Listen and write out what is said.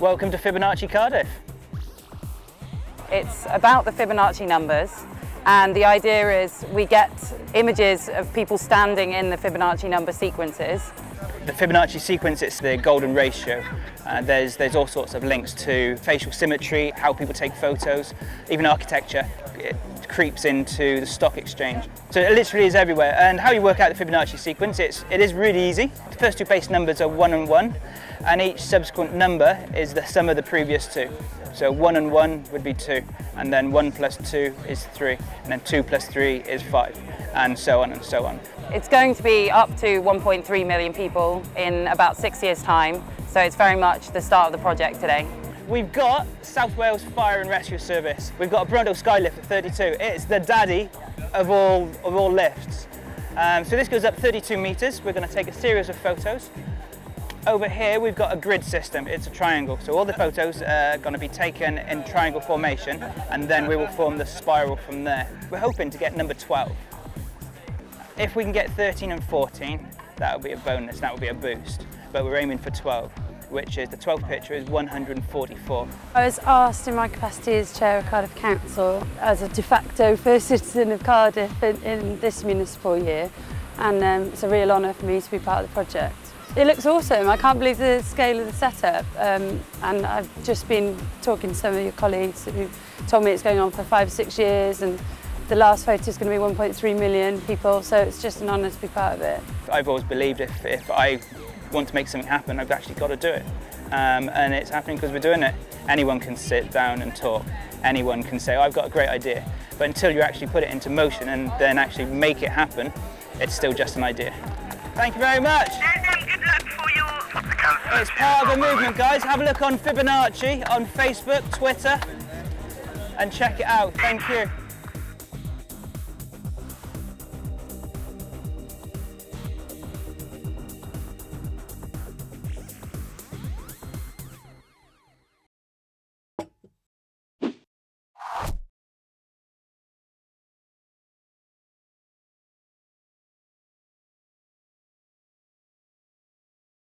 Welcome to FibonARTcci Cardiff. It's about the Fibonacci numbers and the idea is we get images of people standing in the Fibonacci number sequences. The Fibonacci sequence, it's the golden ratio. Uh, there's, there's all sorts of links to facial symmetry, how people take photos, even architecture. It creeps into the stock exchange. So it literally is everywhere. And how you work out the Fibonacci sequence, it's, it is really easy. The first two base numbers are one and one, and each subsequent number is the sum of the previous two. So one and one would be two, and then one plus two is three, and then two plus three is five, and so on and so on. It's going to be up to 1.3 million people in about six years' time, so it's very much the start of the project today. We've got South Wales Fire and Rescue Service. We've got a Bronto Skylift at 32. It's the daddy of all, of all lifts. Um, so this goes up 32 metres. We're going to take a series of photos over here we've got a grid system, it's a triangle. So all the photos are going to be taken in triangle formation and then we will form the spiral from there. We're hoping to get number 12. If we can get 13 and 14, that will be a bonus, that will be a boost. But we're aiming for 12 which is the 12th picture is 144. I was asked in my capacity as Chair of Cardiff Council as a de facto first citizen of Cardiff in, in this municipal year and um, it's a real honour for me to be part of the project. It looks awesome. I can't believe the scale of the setup. Um, and I've just been talking to some of your colleagues who told me it's going on for five, six years and the last photo is going to be 1.3 million people. So it's just an honour to be part of it. I've always believed if, if I want to make something happen, I've actually got to do it. Um, and it's happening because we're doing it. Anyone can sit down and talk. Anyone can say, oh, I've got a great idea. But until you actually put it into motion and then actually make it happen, it's still just an idea. Thank you very much. It's part of the movement, guys. Have a look on FibonARTcci on Facebook, Twitter, and check it out. Thank you.